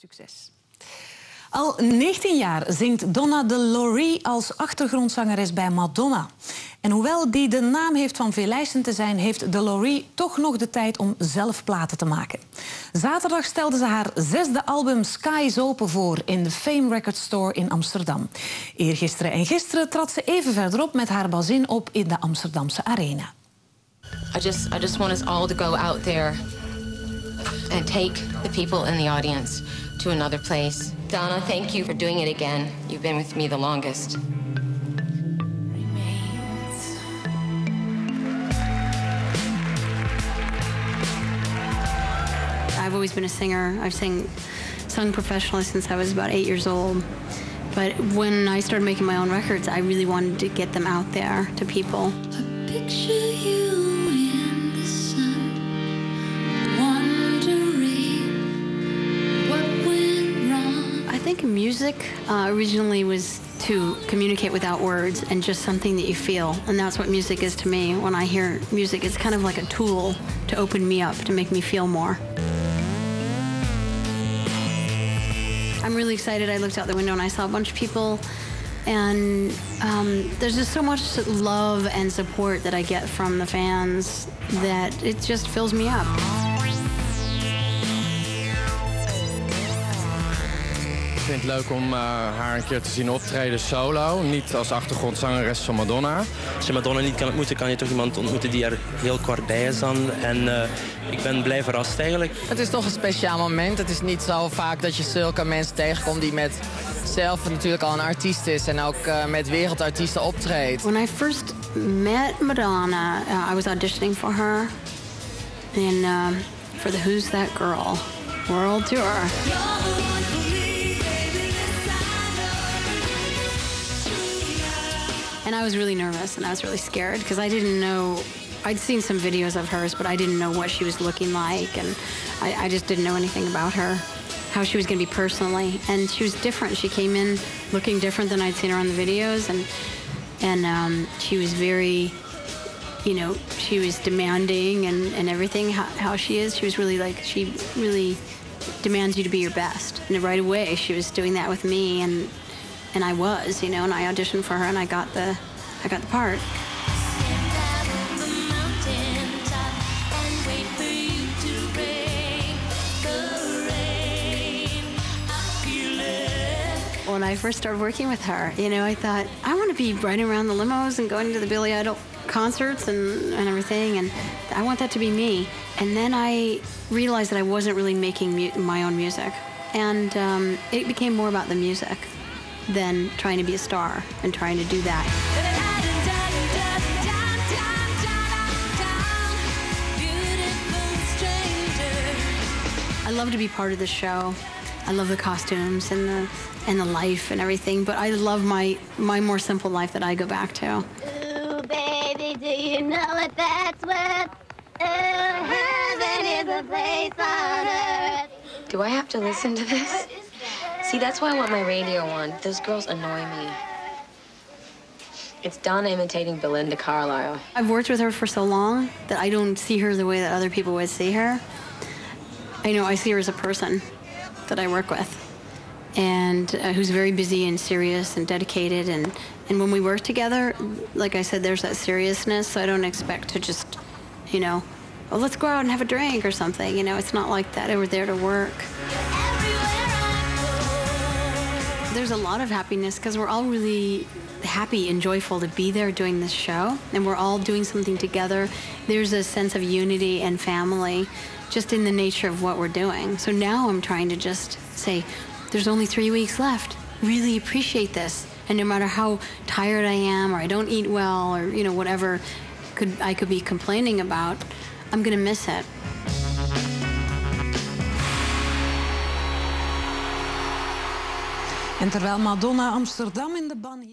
Succes. Al 19 jaar zingt Donna de Laurie als achtergrondzangeres bij Madonna. En hoewel die de naam heeft van veel lijsten te zijn, heeft de Laurie toch nog de tijd om zelf platen te maken. Zaterdag stelde ze haar zesde album Sky is Open voor in de Fame Record Store in Amsterdam. Eergisteren en gisteren trad ze even verderop met haar bazin op in de Amsterdamse Arena. I just, I just want us all to go out there and take the people in the audience to another place. Donna, thank you for doing it again. You've been with me the longest. I've always been a singer. I've sang, sung professionally since I was about eight years old. But when I started making my own records, I really wanted to get them out there to people. Think music uh, originally was to communicate without words and just something that you feel. And that's what music is to me. When I hear music, it's kind of like a tool to open me up, to make me feel more. I'm really excited. I looked out the window and I saw a bunch of people. And um, there's just so much love and support that I get from the fans that it just fills me up. Vind het leuk om uh, haar een keer te zien optreden solo. Niet als achtergrondzangeres van Madonna. Als je Madonna niet kan ontmoeten, kan je toch iemand ontmoeten die er heel kort bij is dan. En uh, ik ben blij verrast eigenlijk. Het is toch een speciaal moment. Het is niet zo vaak dat je zulke mensen tegenkomt die met zelf natuurlijk al een artiest is en ook uh, met wereldartiesten optreedt. When I first met Madonna, uh, I was auditioning for her in um, for the Who's That Girl World Tour. And I was really nervous and I was really scared because I didn't know. I'd seen some videos of hers, but I didn't know what she was looking like, and I, I just didn't know anything about her, how she was going to be personally. And she was different. She came in looking different than I'd seen her on the videos, and and um, she was very, you know, she was demanding and, and everything. How, how she is, she was really like she really demands you to be your best. And right away, she was doing that with me, and and I was, you know, and I auditioned for her and I got the I got the part. When I first started working with her, you know, I thought I want to be riding around the limos and going to the Billy Idol concerts and, and everything, and I want that to be me. And then I realized that I wasn't really making my own music, and um, it became more about the music than trying to be a star and trying to do that. I love to be part of the show. I love the costumes and the and the life and everything, but I love my my more simple life that I go back to. Ooh, baby, do you know what that's worth? Ooh, heaven is a place on earth. Do I have to listen to this? See, that's why I want my radio on. Those girls annoy me. It's Donna imitating Belinda Carlisle. I've worked with her for so long that I don't see her the way that other people would see her. I know I see her as a person that I work with and uh, who's very busy and serious and dedicated and and when we work together like I said there's that seriousness so I don't expect to just you know well let's go out and have a drink or something you know it's not like that we're there to work there's a lot of happiness because we're all really happy and joyful to be there doing this show and we're all doing something together. There's a sense of unity and family just in the nature of what we're doing. So now i'm trying to just say there's only three weeks left. Really appreciate this. And no matter how tired i am or i don't eat well or you know whatever could i could be complaining about i'm to miss it En terwijl Madonna Amsterdam in de ban